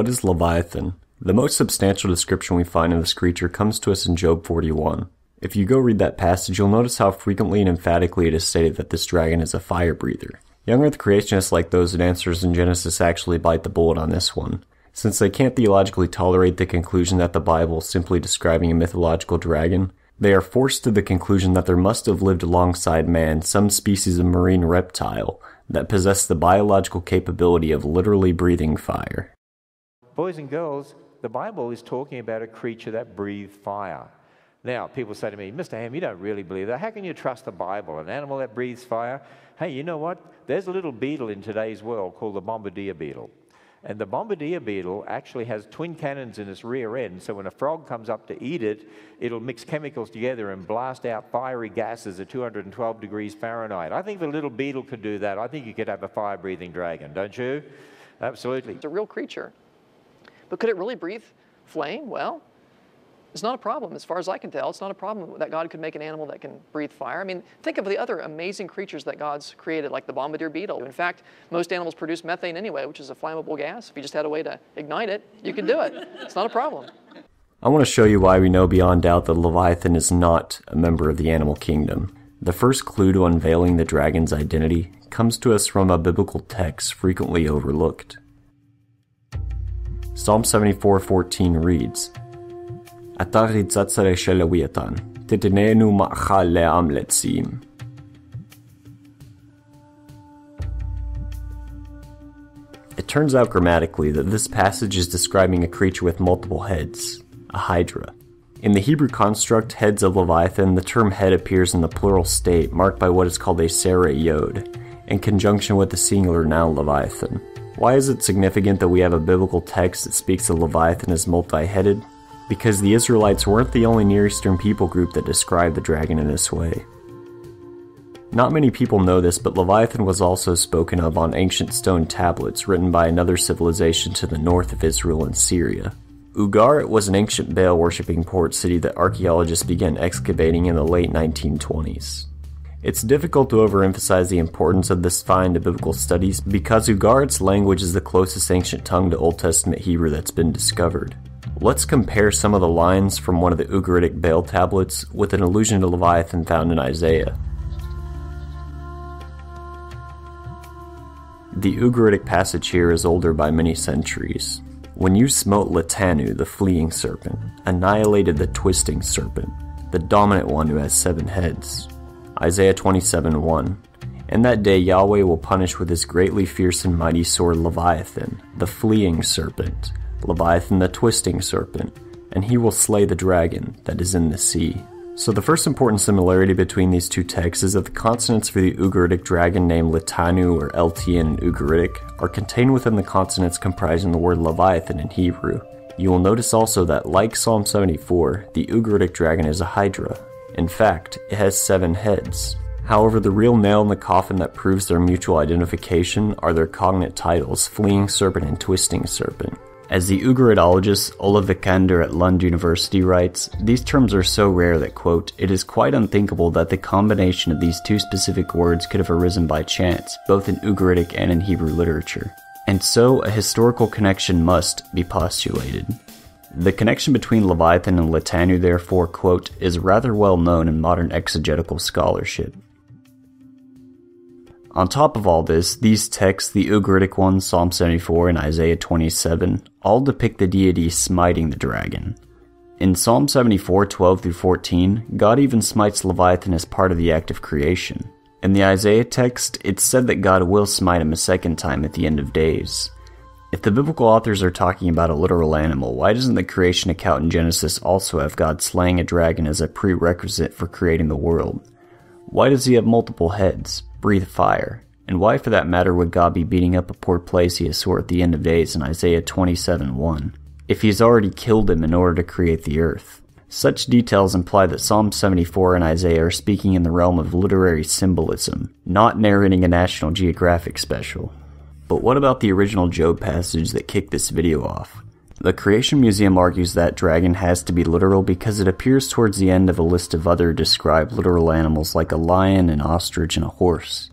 What is Leviathan? The most substantial description we find of this creature comes to us in Job 41. If you go read that passage, you'll notice how frequently and emphatically it is stated that this dragon is a fire breather. Young Earth creationists like those in Answers in Genesis actually bite the bullet on this one, since they can't theologically tolerate the conclusion that the Bible is simply describing a mythological dragon. They are forced to the conclusion that there must have lived alongside man some species of marine reptile that possessed the biological capability of literally breathing fire. Boys and girls, the Bible is talking about a creature that breathed fire. Now, people say to me, Mr. Ham, you don't really believe that. How can you trust the Bible? An animal that breathes fire? Hey, you know what? There's a little beetle in today's world called the bombardier beetle. And the bombardier beetle actually has twin cannons in its rear end, so when a frog comes up to eat it, it'll mix chemicals together and blast out fiery gases at 212 degrees Fahrenheit. I think the little beetle could do that. I think you could have a fire breathing dragon, don't you? Absolutely. It's a real creature. But could it really breathe flame? Well, it's not a problem. As far as I can tell, it's not a problem that God could make an animal that can breathe fire. I mean, think of the other amazing creatures that God's created, like the bombardier beetle. In fact, most animals produce methane anyway, which is a flammable gas. If you just had a way to ignite it, you could do it. It's not a problem. I want to show you why we know beyond doubt that Leviathan is not a member of the animal kingdom. The first clue to unveiling the dragon's identity comes to us from a biblical text frequently overlooked. Psalm 74:14 reads, Atari tzatzare shelawiatan, titinenu ma'chal le'am. It turns out grammatically that this passage is describing a creature with multiple heads, a hydra. In the Hebrew construct heads of Leviathan, the term head appears in the plural state, marked by what is called a sereh yod, in conjunction with the singular noun Leviathan. Why is it significant that we have a biblical text that speaks of Leviathan as multi headed? Because the Israelites weren't the only Near Eastern people group that described the dragon in this way. Not many people know this, but Leviathan was also spoken of on ancient stone tablets written by another civilization to the north of Israel and Syria. Ugarit was an ancient Baal worshipping port city that archaeologists began excavating in the late 1920s. It's difficult to overemphasize the importance of this find to biblical studies because Ugarit's language is the closest ancient tongue to Old Testament Hebrew that's been discovered. Let's compare some of the lines from one of the Ugaritic Baal tablets with an allusion to Leviathan found in Isaiah. The Ugaritic passage here is older by many centuries. When you smote Latanu, the fleeing serpent, annihilated the twisting serpent, the dominant one who has seven heads, Isaiah 27 1. In that day Yahweh will punish with his greatly fierce and mighty sword Leviathan, the fleeing serpent, Leviathan the twisting serpent, and he will slay the dragon that is in the sea. So the first important similarity between these two texts is that the consonants for the Ugaritic dragon named Litanu or Eltian in Ugaritic are contained within the consonants comprising the word Leviathan in Hebrew. You will notice also that, like Psalm 74, the Ugaritic dragon is a hydra, in fact, it has seven heads. However, the real nail in the coffin that proves their mutual identification are their cognate titles, Fleeing Serpent and Twisting Serpent. As the Ugaritologist Ola Wikander at Lund University writes, these terms are so rare that, quote, it is quite unthinkable that the combination of these two specific words could have arisen by chance, both in Ugaritic and in Hebrew literature. And so, a historical connection must be postulated. The connection between Leviathan and Litanu, therefore, quote, is rather well known in modern exegetical scholarship. On top of all this, these texts, the Ugaritic ones, Psalm 74 and Isaiah 27, all depict the deity smiting the dragon. In Psalm 74, 12 through 14, God even smites Leviathan as part of the act of creation. In the Isaiah text, it's said that God will smite him a second time at the end of days. If the biblical authors are talking about a literal animal, why doesn't the creation account in Genesis also have God slaying a dragon as a prerequisite for creating the world? Why does he have multiple heads, breathe fire, and why, for that matter, would God be beating up a poor place he has plesiosaur at the end of days in Isaiah 27 1, if he's already killed him in order to create the earth? Such details imply that Psalm 74 and Isaiah are speaking in the realm of literary symbolism, not narrating a National Geographic special. But what about the original Job passage that kicked this video off? The Creation Museum argues that dragon has to be literal because it appears towards the end of a list of other described literal animals like a lion, an ostrich, and a horse.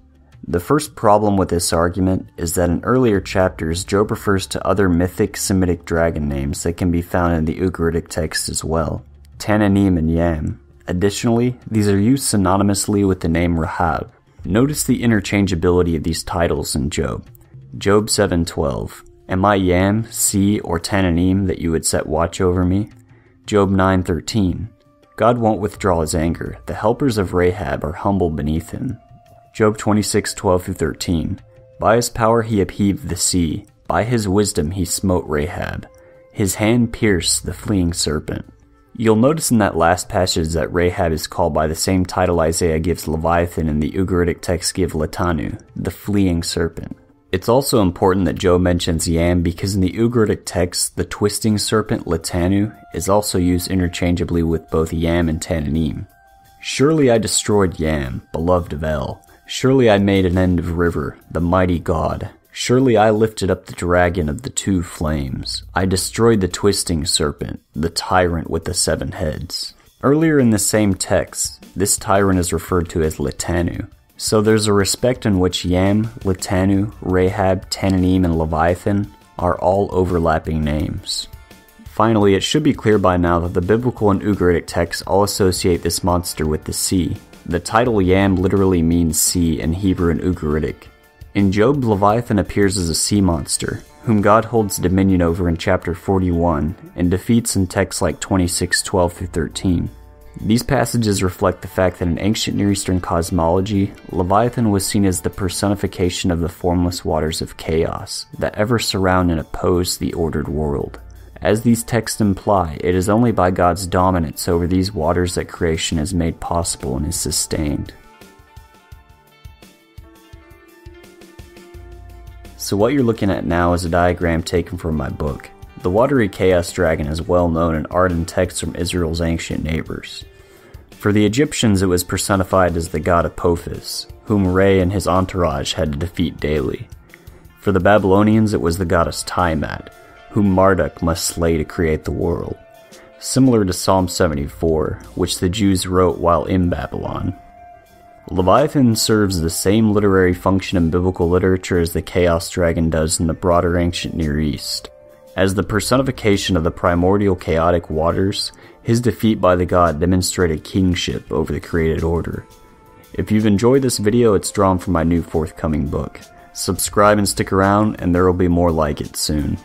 The first problem with this argument is that in earlier chapters, Job refers to other mythic Semitic dragon names that can be found in the Ugaritic text as well Tananim and Yam. Additionally, these are used synonymously with the name Rahab. Notice the interchangeability of these titles in Job. Job 7:12 Am I Yam, sea, or Tananim that you would set watch over me? Job 9:13 God won't withdraw his anger. The helpers of Rahab are humble beneath him. Job 26:12 13 By his power he upheaved the sea. By his wisdom he smote Rahab. His hand pierced the fleeing serpent. You'll notice in that last passage that Rahab is called by the same title Isaiah gives Leviathan and the Ugaritic text give Latanu, the fleeing serpent. It's also important that Job mentions Yam because in the Ugaritic text, the twisting serpent Latanu is also used interchangeably with both Yam and Tananim. Surely I destroyed Yam, beloved of El. Surely I made an end of River, the mighty God. Surely I lifted up the dragon of the two flames. I destroyed the twisting serpent, the tyrant with the seven heads. Earlier in the same text, this tyrant is referred to as Latanu. So there's a respect in which Yam, Latanu, Rahab, Tananim, and Leviathan are all overlapping names. Finally, it should be clear by now that the biblical and Ugaritic texts all associate this monster with the sea. The title Yam literally means sea in Hebrew and Ugaritic. In Job, Leviathan appears as a sea monster, whom God holds dominion over in chapter 41 and defeats in texts like 26 12 through 13. These passages reflect the fact that in ancient Near Eastern cosmology, Leviathan was seen as the personification of the formless waters of chaos that ever surround and oppose the ordered world. As these texts imply, it is only by God's dominance over these waters that creation is made possible and is sustained. So, what you're looking at now is a diagram taken from my book. The watery chaos dragon is well known in art and texts from Israel's ancient neighbors. For the Egyptians, it was personified as the god Apophis, whom Re and his entourage had to defeat daily. For the Babylonians, it was the goddess Tiamat, whom Marduk must slay to create the world, similar to Psalm 74, which the Jews wrote while in Babylon. Leviathan serves the same literary function in biblical literature as the Chaos Dragon does in the broader ancient Near East. As the personification of the primordial chaotic waters, his defeat by the god demonstrated kingship over the created order. If you've enjoyed this video, it's drawn from my new forthcoming book. Subscribe and stick around, and there will be more like it soon.